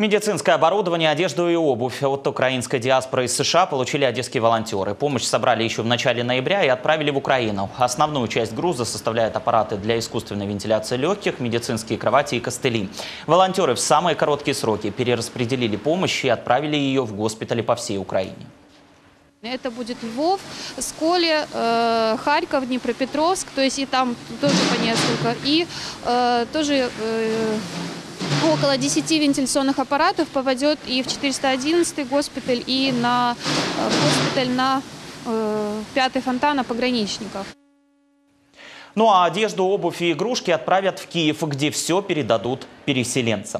Медицинское оборудование, одежду и обувь от украинской диаспоры из США получили одесские волонтеры. Помощь собрали еще в начале ноября и отправили в Украину. Основную часть груза составляют аппараты для искусственной вентиляции легких, медицинские кровати и костыли. Волонтеры в самые короткие сроки перераспределили помощь и отправили ее в госпитали по всей Украине. Это будет Львов, Сколе, э, Харьков, Днепропетровск, то есть и там тоже по несколько. И э, тоже э, около 10 вентиляционных аппаратов попадет и в 411 госпиталь, и на э, госпиталь на э, пятый фонтан на пограничников. Ну а одежду, обувь и игрушки отправят в Киев, где все передадут переселенцам.